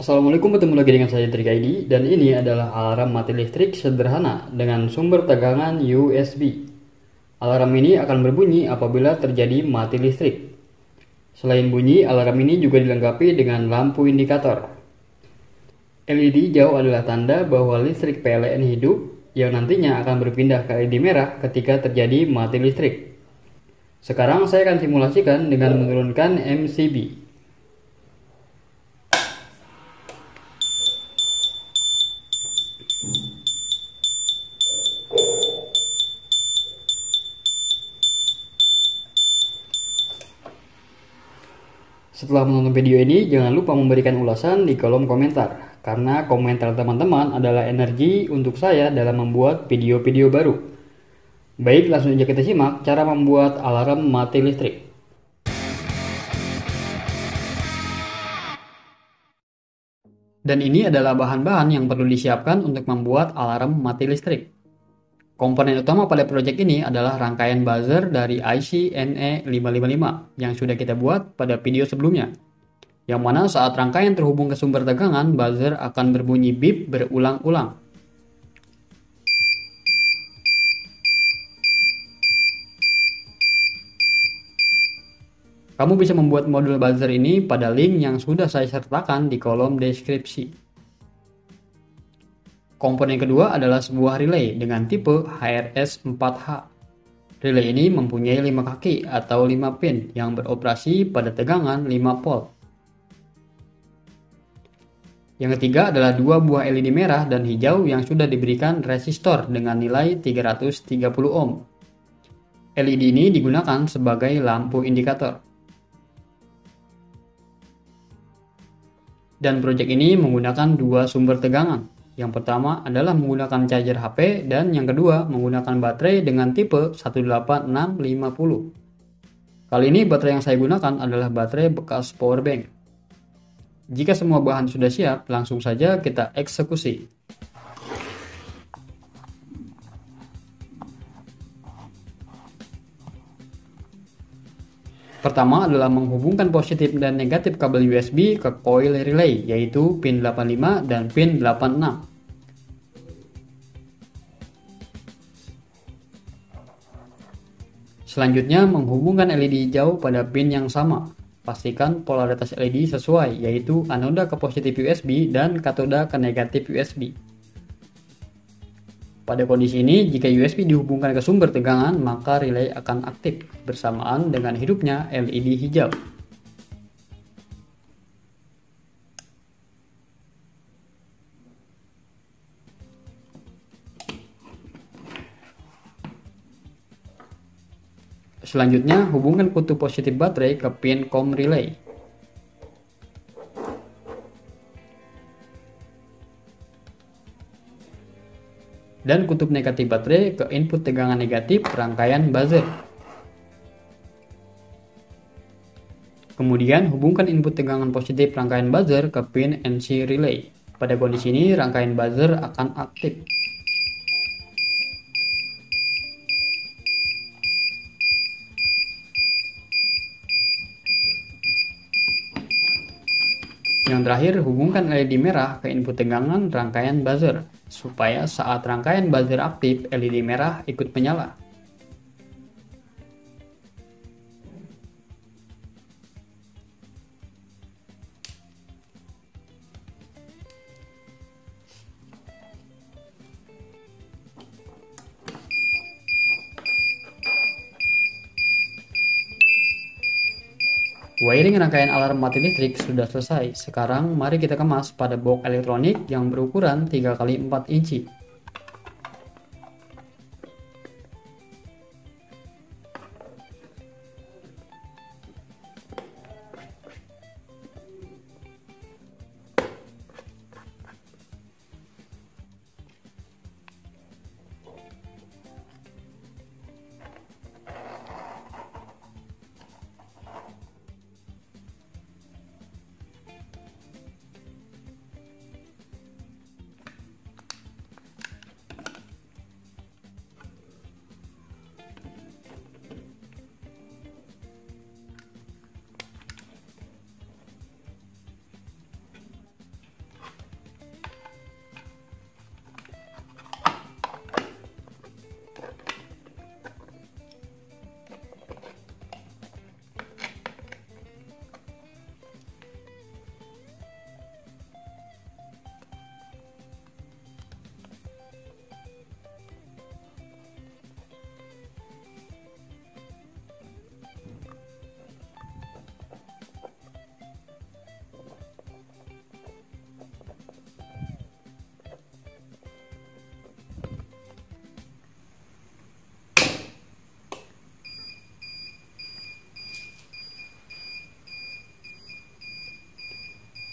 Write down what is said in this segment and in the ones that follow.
Assalamualaikum bertemu lagi dengan saya Trik ID dan ini adalah alarm mati listrik sederhana dengan sumber tegangan USB. Alarm ini akan berbunyi apabila terjadi mati listrik. Selain bunyi, alarm ini juga dilengkapi dengan lampu indikator. LED hijau adalah tanda bahwa listrik PLN hidup yang nantinya akan berpindah ke LED merah ketika terjadi mati listrik. Sekarang saya akan simulasikan dengan menurunkan MCB. Setelah menonton video ini, jangan lupa memberikan ulasan di kolom komentar. Karena komentar teman-teman adalah energi untuk saya dalam membuat video-video baru. Baik, langsung saja kita simak cara membuat alarm mati listrik. Dan ini adalah bahan-bahan yang perlu disiapkan untuk membuat alarm mati listrik. Komponen utama pada proyek ini adalah rangkaian buzzer dari IC NE555 yang sudah kita buat pada video sebelumnya. Yang mana saat rangkaian terhubung ke sumber tegangan, buzzer akan berbunyi beep berulang-ulang. Kamu bisa membuat modul buzzer ini pada link yang sudah saya sertakan di kolom deskripsi. Komponen kedua adalah sebuah relay dengan tipe HRS-4H. Relay ini mempunyai 5 kaki atau 5 pin yang beroperasi pada tegangan 5 volt. Yang ketiga adalah dua buah LED merah dan hijau yang sudah diberikan resistor dengan nilai 330 ohm. LED ini digunakan sebagai lampu indikator. Dan proyek ini menggunakan dua sumber tegangan, yang pertama adalah menggunakan charger HP dan yang kedua menggunakan baterai dengan tipe 18650. Kali ini baterai yang saya gunakan adalah baterai bekas power bank. Jika semua bahan sudah siap, langsung saja kita eksekusi. Pertama adalah menghubungkan positif dan negatif kabel USB ke coil relay yaitu pin 85 dan pin 86. Selanjutnya, menghubungkan LED hijau pada pin yang sama. Pastikan polaritas LED sesuai, yaitu anoda ke positif USB dan katoda ke negatif USB. Pada kondisi ini, jika USB dihubungkan ke sumber tegangan, maka relay akan aktif bersamaan dengan hidupnya LED hijau. Selanjutnya, hubungkan kutub positif baterai ke pin COM relay. Dan kutub negatif baterai ke input tegangan negatif rangkaian buzzer. Kemudian hubungkan input tegangan positif rangkaian buzzer ke pin NC relay. Pada kondisi ini rangkaian buzzer akan aktif. Yang terakhir, hubungkan LED merah ke input tegangan rangkaian buzzer, supaya saat rangkaian buzzer aktif, LED merah ikut menyala. Wiring rangkaian alarm mati listrik sudah selesai. Sekarang mari kita kemas pada box elektronik yang berukuran 3x4 inci.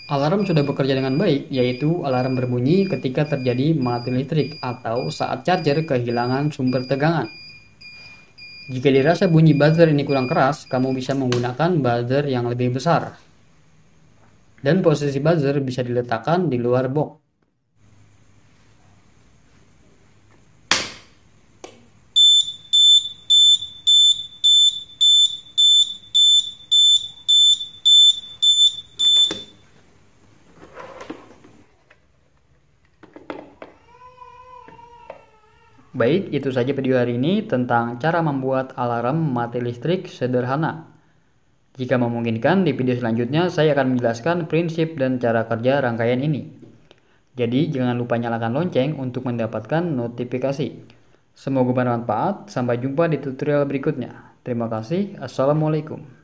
Alarm sudah bekerja dengan baik, yaitu alarm berbunyi ketika terjadi mati listrik atau saat charger kehilangan sumber tegangan. Jika dirasa bunyi buzzer ini kurang keras, kamu bisa menggunakan buzzer yang lebih besar. Dan posisi buzzer bisa diletakkan di luar box. Baik, itu saja video hari ini tentang cara membuat alarm mati listrik sederhana. Jika memungkinkan, di video selanjutnya saya akan menjelaskan prinsip dan cara kerja rangkaian ini. Jadi, jangan lupa nyalakan lonceng untuk mendapatkan notifikasi. Semoga bermanfaat. Sampai jumpa di tutorial berikutnya. Terima kasih. Assalamualaikum.